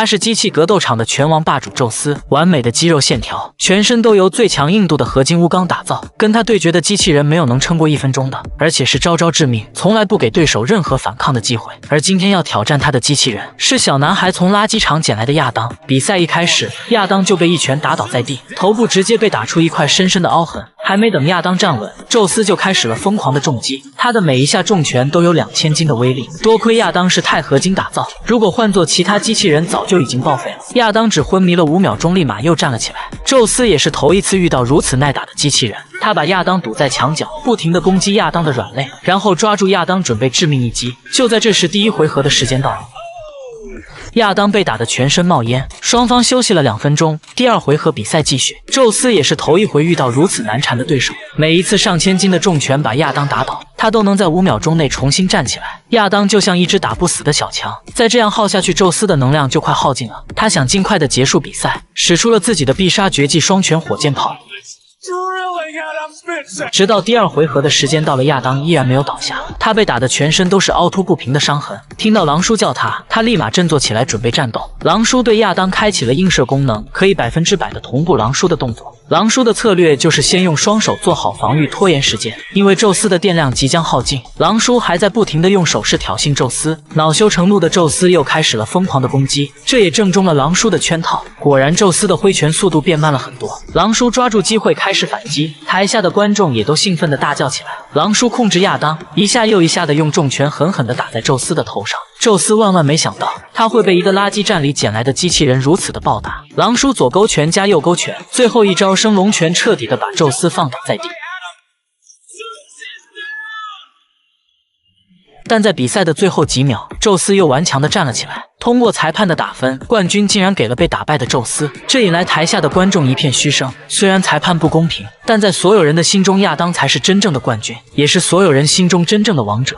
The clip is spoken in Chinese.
他是机器格斗场的拳王霸主宙斯，完美的肌肉线条，全身都由最强硬度的合金钨钢打造。跟他对决的机器人没有能撑过一分钟的，而且是招招致命，从来不给对手任何反抗的机会。而今天要挑战他的机器人是小男孩从垃圾场捡来的亚当。比赛一开始，亚当就被一拳打倒在地，头部直接被打出一块深深的凹痕。还没等亚当站稳，宙斯就开始了疯狂的重击。他的每一下重拳都有两千斤的威力，多亏亚当是钛合金打造，如果换做其他机器人，早就已经报废了。亚当只昏迷了五秒钟，立马又站了起来。宙斯也是头一次遇到如此耐打的机器人，他把亚当堵在墙角，不停的攻击亚当的软肋，然后抓住亚当准备致命一击。就在这时，第一回合的时间到了。亚当被打得全身冒烟，双方休息了两分钟。第二回合比赛继续，宙斯也是头一回遇到如此难缠的对手。每一次上千斤的重拳把亚当打倒，他都能在五秒钟内重新站起来。亚当就像一只打不死的小强，再这样耗下去，宙斯的能量就快耗尽了。他想尽快的结束比赛，使出了自己的必杀绝技双拳火箭炮。直到第二回合的时间到了，亚当依然没有倒下，他被打得全身都是凹凸不平的伤痕。听到狼叔叫他，他立马振作起来准备战斗。狼叔对亚当开启了映射功能，可以百分之百的同步狼叔的动作。狼叔的策略就是先用双手做好防御，拖延时间。因为宙斯的电量即将耗尽，狼叔还在不停的用手势挑衅宙斯。恼羞成怒的宙斯又开始了疯狂的攻击，这也正中了狼叔的圈套。果然，宙斯的挥拳速度变慢了很多。狼叔抓住机会开始反击，台下的观众也都兴奋的大叫起来。狼叔控制亚当，一下又一下的用重拳狠狠的打在宙斯的头上。宙斯万万没想到，他会被一个垃圾站里捡来的机器人如此的暴打。狼叔左勾拳加右勾拳，最后一招升龙拳彻底的把宙斯放倒在地。但在比赛的最后几秒，宙斯又顽强的站了起来。通过裁判的打分，冠军竟然给了被打败的宙斯，这引来台下的观众一片嘘声。虽然裁判不公平，但在所有人的心中，亚当才是真正的冠军，也是所有人心中真正的王者。